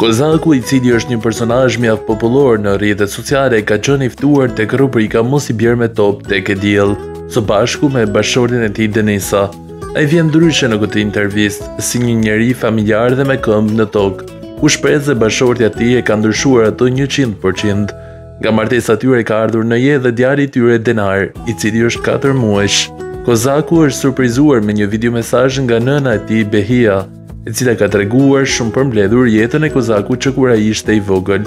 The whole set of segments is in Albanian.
Kozaku, i cili është një personazh mjaft popullor në rrjetet sociale, ka qenë i ftuar tek rubrika Mos i bjer me top tek e diell, së bashku me bashkëshorten e tij Denisa. Ai vjen ndryshe në këtë intervistë, si një njeri familjar dhe me këmbë në tokë. U shpreh se bashkëshortja e tij e ka ndryshuar atë 100%. Nga martesa e tyre ka ardhur në jetë dhe djali i tyre Denar, i cili është 4 muajsh. Kozaku është surprizuar me një video mesazh nga nëna e tij Behia. e cila ka treguar shumë përmbledhur jetën e Kozakut që kur ai ishte i vogël.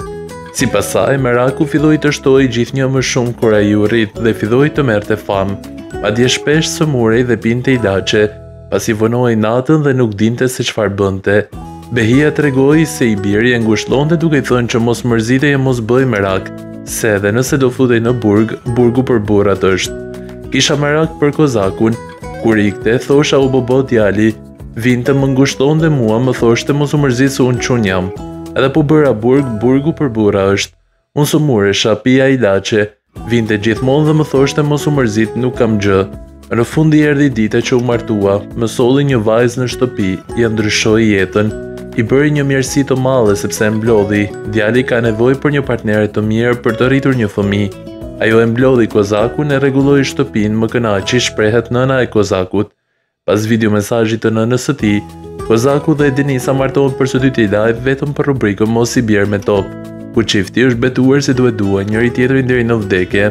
Sipas saj, meraku filloi të shtohej gjithnjë më shumë kur ai u rrit dhe filloi të merrte famë, madje shpesh sëmurej dhe pinte ilaçe, pasi vonohej natën dhe nuk dinte se çfarë bënte. Behia tregoi se i biri e ngushëllonte duke i thënë që mos mërzitej e mos bëhej merak, se edhe nëse do futej në burg, burgu për burrat është. Kisha merak për Kozakun, kur ikte thosha u bobo djali, Vinte më ngushëllonte mua më thoshte mos u mërzit se unë çun jam. Edhe po bëra burg, burgu për burra është. Unë sëmuresha, pija ilaçe. Vinte gjithmonë dhe më thoshte mos u mërzit nuk kam gjë. Në fund i erdhi dita që u martua, më solli një vajzë në shtëpi, ia ndryshoi jetën. I bëri një mirësi të madhe sepse e mblodhi. Djali ka nevojë për një partnere të mirë për të rritur një fëmijë. Ajo e mblodhi Kozakun e rregulloi shtëpinë, më kënaqi shprehet nëna e Kozakut. Pas video mesazhit të nënës së tij, Kozaku dhe Denisa martohen për së dyti live vetëm për rubrikën Mos i bjer me top, ku çifti është betuar se do ta duan njëri tjetrin deri në vdekje.